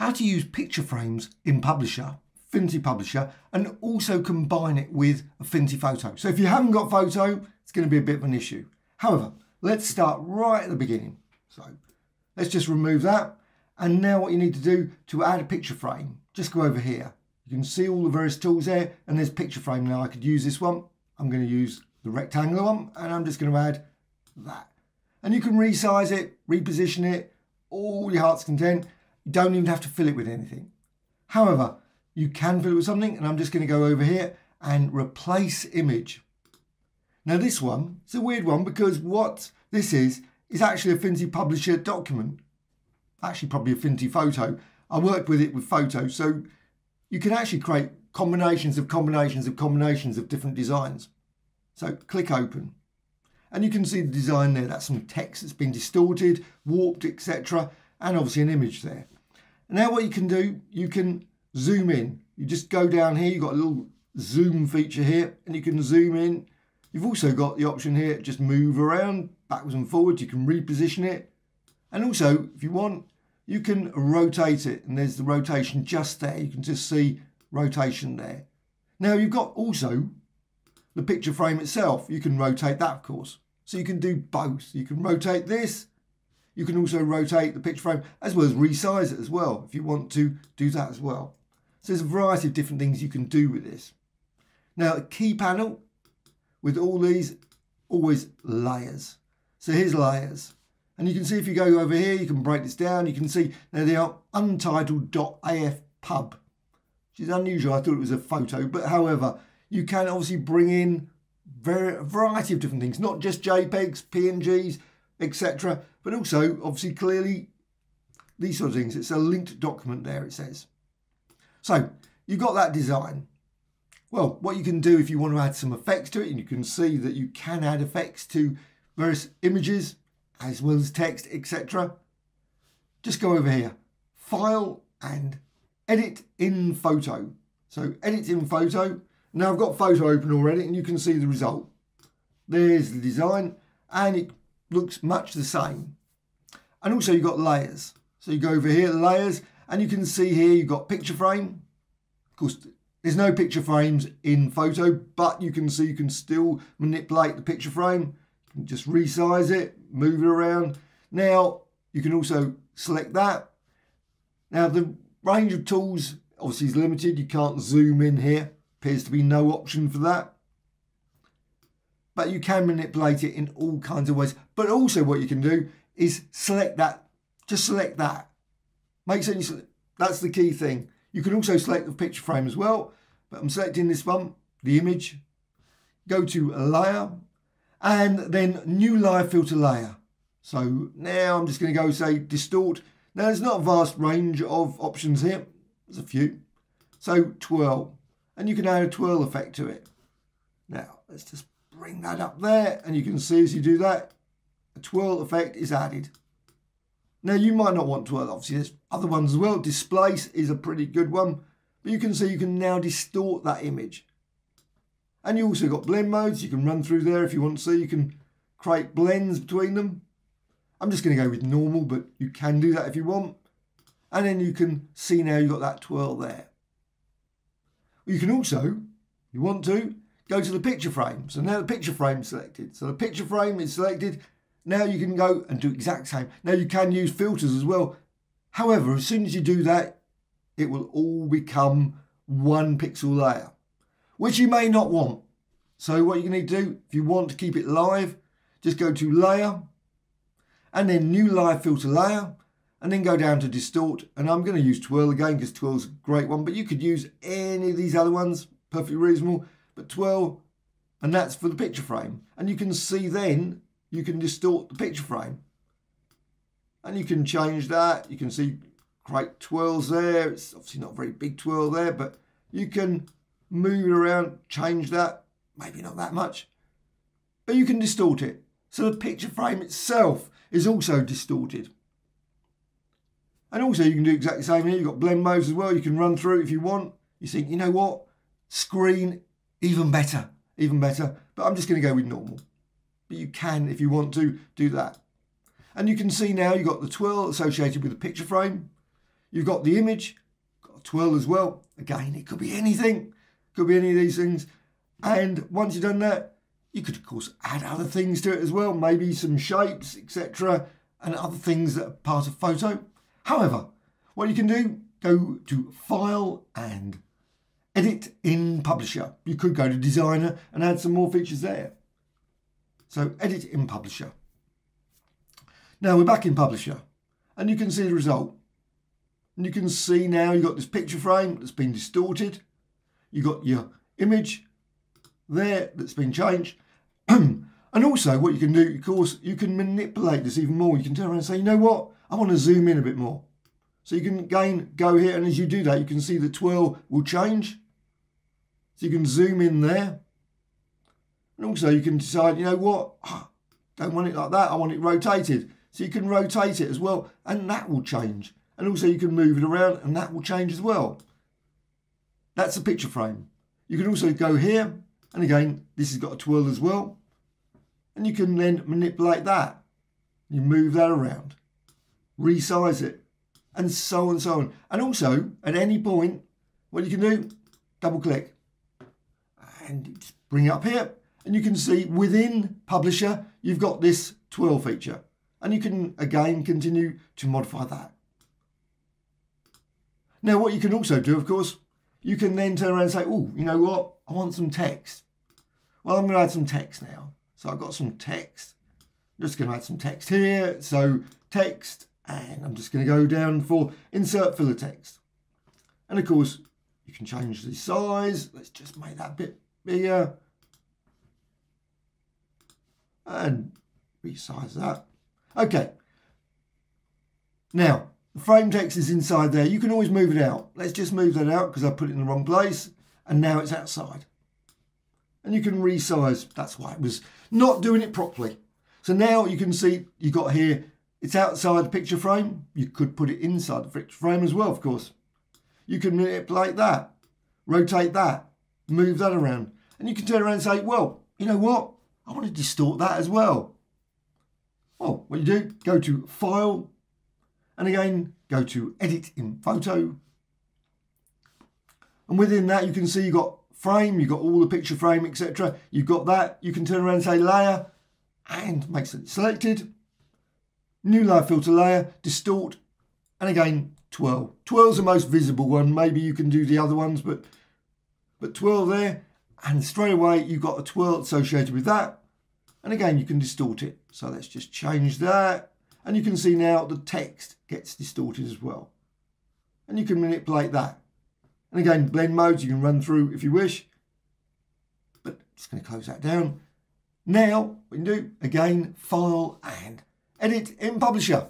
how to use picture frames in Publisher, Affinity Publisher, and also combine it with Affinity Photo. So if you haven't got photo, it's going to be a bit of an issue. However, let's start right at the beginning. So let's just remove that. And now what you need to do to add a picture frame, just go over here. You can see all the various tools there and there's picture frame. Now I could use this one. I'm going to use the rectangular one and I'm just going to add that. And you can resize it, reposition it, all your heart's content. You don't even have to fill it with anything. However, you can fill it with something and I'm just going to go over here and replace image. Now this one, it's a weird one because what this is, is actually a Affinity Publisher document. Actually probably a Affinity Photo. I worked with it with photo, so you can actually create combinations of combinations of combinations of different designs. So click open. And you can see the design there. That's some text that's been distorted, warped, etc. And obviously an image there. Now what you can do, you can zoom in. You just go down here, you've got a little zoom feature here, and you can zoom in. You've also got the option here, just move around backwards and forwards. You can reposition it. And also, if you want, you can rotate it. And there's the rotation just there. You can just see rotation there. Now you've got also the picture frame itself. You can rotate that, of course. So you can do both. You can rotate this. You can also rotate the picture frame as well as resize it as well if you want to do that as well. So there's a variety of different things you can do with this. Now, a key panel with all these, always layers. So here's layers. And you can see if you go over here, you can break this down. You can see now they are untitled.af pub, which is unusual. I thought it was a photo, but however, you can obviously bring in a variety of different things, not just JPEGs, PNGs, etc., but also obviously clearly these sort of things. It's a linked document there, it says. So you've got that design. Well, what you can do if you want to add some effects to it, and you can see that you can add effects to various images as well as text, etc. Just go over here, File and Edit in Photo. So Edit in Photo. Now I've got Photo open already and you can see the result. There's the design and it looks much the same. And also you've got layers. So you go over here, layers, and you can see here you've got picture frame. Of course, there's no picture frames in photo, but you can see you can still manipulate the picture frame. You can just resize it, move it around. Now, you can also select that. Now, the range of tools obviously is limited. You can't zoom in here. Appears to be no option for that. But you can manipulate it in all kinds of ways. But also what you can do is select that. Just select that. Make sure you. That's the key thing. You can also select the picture frame as well, but I'm selecting this one, the image. Go to layer and then new layer filter layer. So now I'm just going to go say distort. Now there's not a vast range of options here. There's a few. So twirl and you can add a twirl effect to it. Now let's just bring that up there and you can see as you do that, a twirl effect is added. Now you might not want twirl obviously there's other ones as well. Displace is a pretty good one, but you can see you can now distort that image. And you also got blend modes, you can run through there if you want to see, you can create blends between them. I'm just going to go with normal, but you can do that if you want. And then you can see now you've got that twirl there. You can also, you want to, go to the picture frame. So now the picture frame is selected. So the picture frame is selected now you can go and do exact same. Now you can use filters as well. However, as soon as you do that, it will all become one pixel layer, which you may not want. So what you need to do, if you want to keep it live, just go to layer and then new live filter layer and then go down to distort. And I'm going to use twirl again because twirl's a great one, but you could use any of these other ones, perfectly reasonable, but twirl and that's for the picture frame. And you can see then you can distort the picture frame. And you can change that. You can see great twirls there. It's obviously not a very big twirl there, but you can move it around, change that. Maybe not that much, but you can distort it. So the picture frame itself is also distorted. And also you can do exactly the same here. You've got blend modes as well. You can run through if you want. You think, you know what? Screen, even better, even better. But I'm just going to go with normal but you can, if you want to, do that. And you can see now you've got the twirl associated with the picture frame. You've got the image, got a twirl as well. Again, it could be anything, could be any of these things. And once you've done that, you could of course add other things to it as well, maybe some shapes, etc., and other things that are part of photo. However, what you can do, go to File and Edit in Publisher. You could go to Designer and add some more features there. So Edit in Publisher. Now we're back in Publisher and you can see the result. And you can see now you've got this picture frame that's been distorted. You've got your image there that's been changed. and also what you can do, of course, you can manipulate this even more. You can turn around and say, you know what, I want to zoom in a bit more. So you can again go here and as you do that, you can see the twirl will change. So you can zoom in there. And also you can decide, you know what, don't want it like that, I want it rotated. So you can rotate it as well and that will change. And also you can move it around and that will change as well. That's a picture frame. You can also go here and again, this has got a twirl as well. And you can then manipulate that. You move that around, resize it, and so on and so on. And also, at any point, what you can do, double click and just bring it up here. And you can see within Publisher, you've got this twirl feature. And you can, again, continue to modify that. Now, what you can also do, of course, you can then turn around and say, oh, you know what? I want some text. Well, I'm going to add some text now. So I've got some text. I'm just going to add some text here. So text, and I'm just going to go down for insert filler text. And of course, you can change the size. Let's just make that a bit bigger. Uh, and resize that. Okay. Now, the frame text is inside there. You can always move it out. Let's just move that out because I put it in the wrong place. And now it's outside. And you can resize. That's why it was not doing it properly. So now you can see you got here, it's outside the picture frame. You could put it inside the picture frame as well, of course. You can manipulate that, rotate that, move that around. And you can turn around and say, well, you know what? I want to distort that as well. Well, what you do, go to File, and again, go to Edit in Photo. And within that, you can see you've got frame, you've got all the picture frame, etc. You've got that. You can turn around and say Layer, and makes it selected. New layer Filter Layer, Distort, and again, Twirl. Twirl's the most visible one. Maybe you can do the other ones, but, but Twirl there, and straight away you've got a twirl associated with that. And again, you can distort it. So let's just change that. And you can see now the text gets distorted as well. And you can manipulate that. And again, blend modes you can run through if you wish. But just going to close that down. Now, we can do, again, file and edit in Publisher.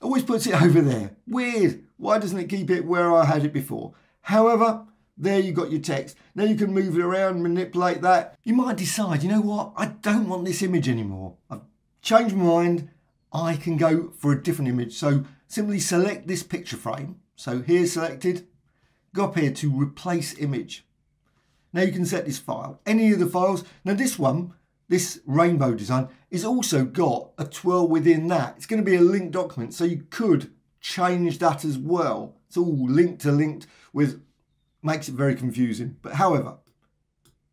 Always puts it over there. Weird. Why doesn't it keep it where I had it before? However, there you got your text. Now you can move it around, manipulate that. You might decide, you know what, I don't want this image anymore. I've changed my mind. I can go for a different image. So simply select this picture frame. So here selected. Go up here to replace image. Now you can set this file, any of the files. Now this one, this rainbow design, is also got a twirl within that. It's going to be a linked document, so you could change that as well. It's all linked to linked with makes it very confusing. But however,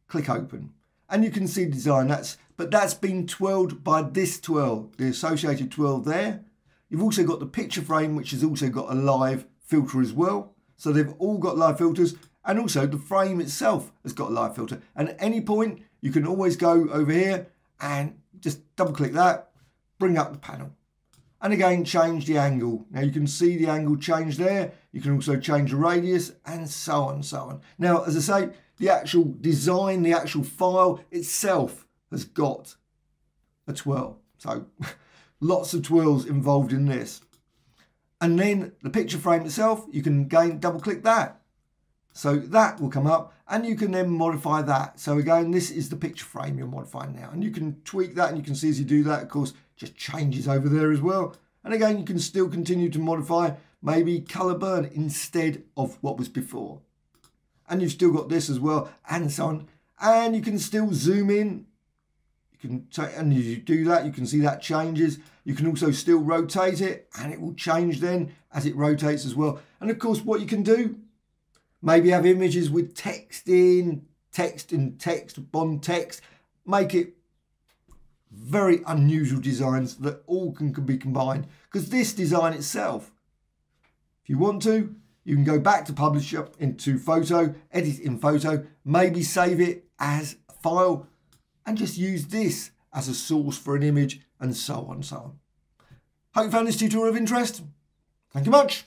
click open and you can see design that's but that's been twirled by this twirl, the associated twirl there. You've also got the picture frame which has also got a live filter as well. So they've all got live filters and also the frame itself has got a live filter. And at any point you can always go over here and just double click that, bring up the panel and again change the angle. Now you can see the angle change there. You can also change the radius and so on and so on. Now as I say, the actual design, the actual file itself has got a twirl. So lots of twirls involved in this. And then the picture frame itself, you can again double click that. So that will come up and you can then modify that. So again, this is the picture frame you're modifying now. And you can tweak that and you can see as you do that, of course, just changes over there as well. And again, you can still continue to modify maybe color burn instead of what was before. And you've still got this as well and so on. And you can still zoom in. You can take, and you do that, you can see that changes. You can also still rotate it and it will change then as it rotates as well. And of course, what you can do, maybe have images with text in, text and text, bond text, make it very unusual designs that all can, can be combined. Because this design itself, if you want to, you can go back to Publisher into Photo, edit in Photo, maybe save it as a file and just use this as a source for an image and so on and so on. Hope you found this tutorial of interest. Thank you much.